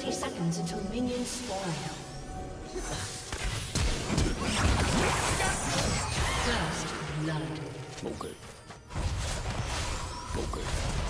30 seconds until minions spawn. First blood. Okay. Okay.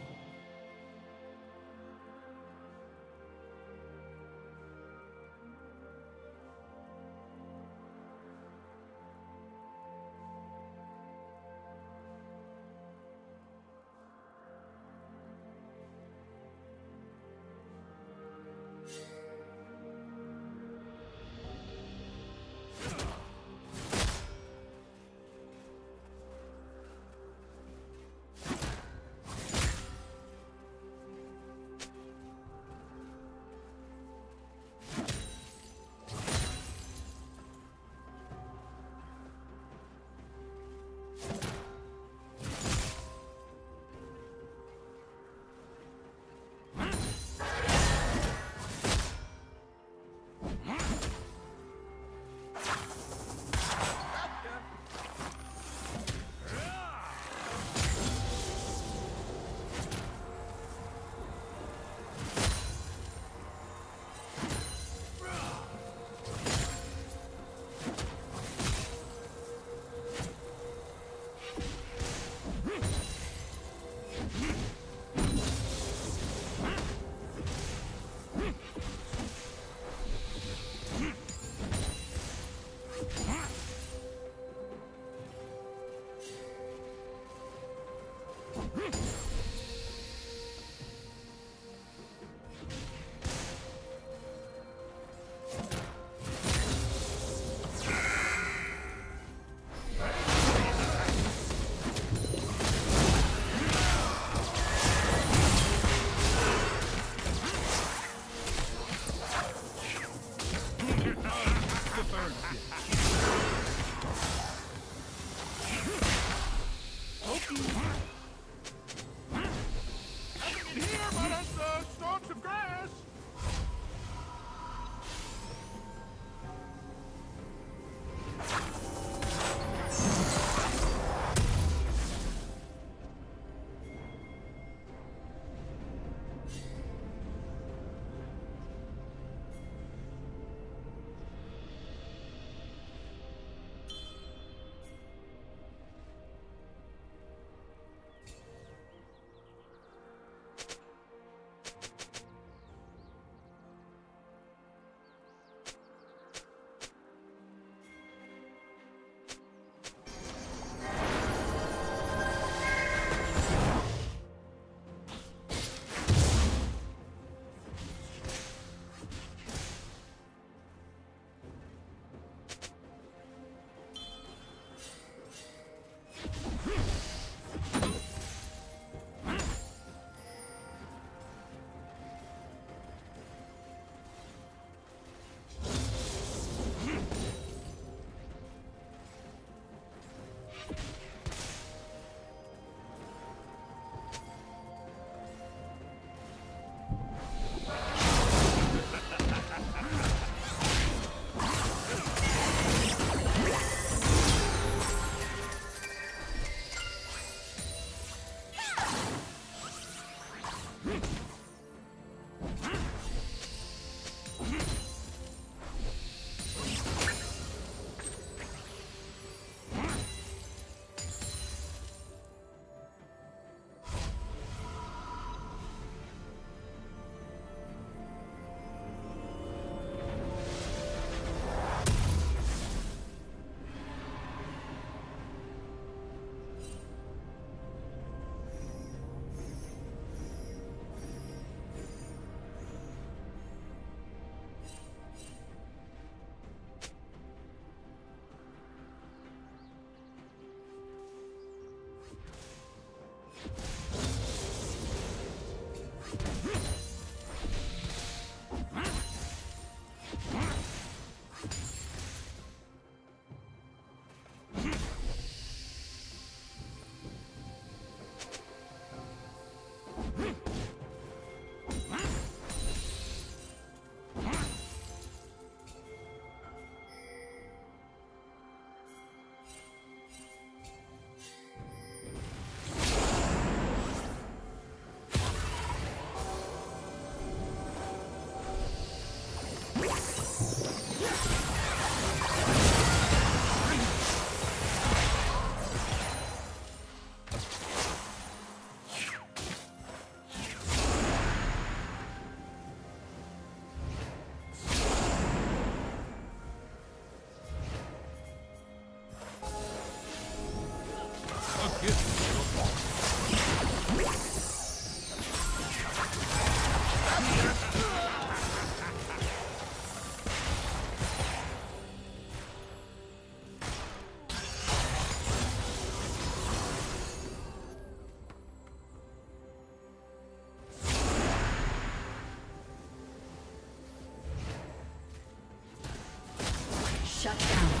Shut down.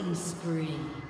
Killing spree.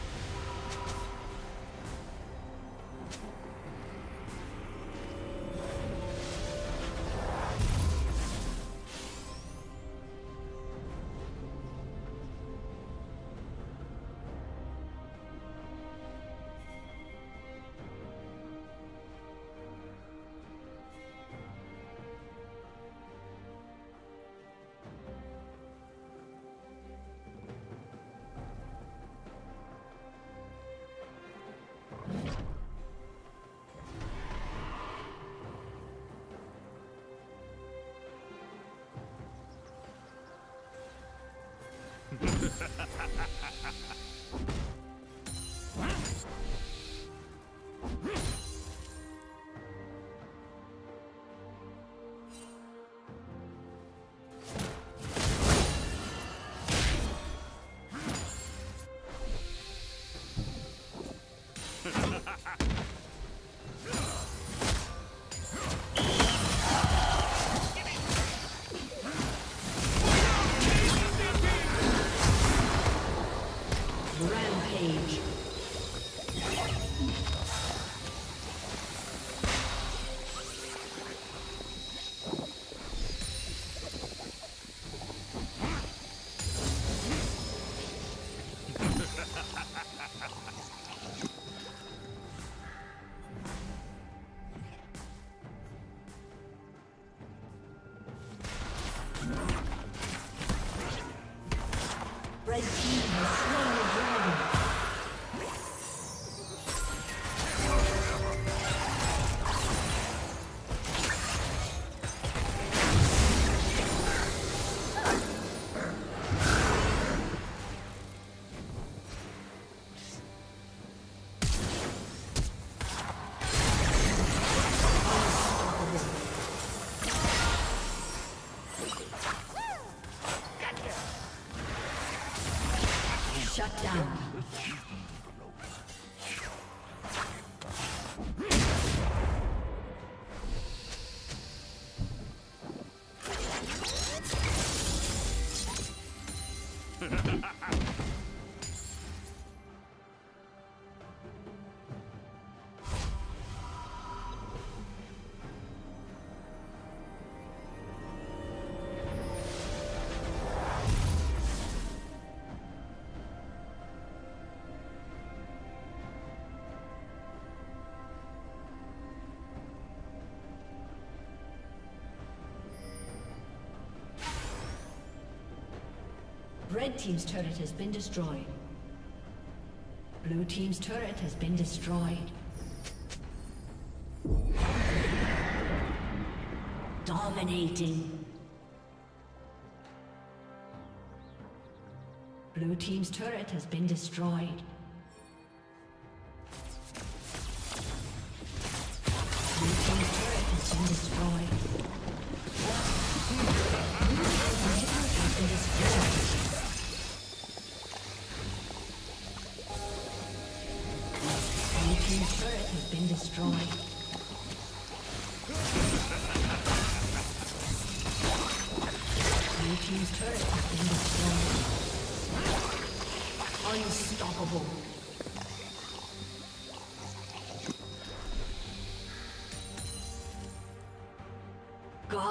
Ha ha ha ha ha! Shut down. Red Team's turret has been destroyed. Blue Team's turret has been destroyed. Dominating. Blue Team's turret has been destroyed.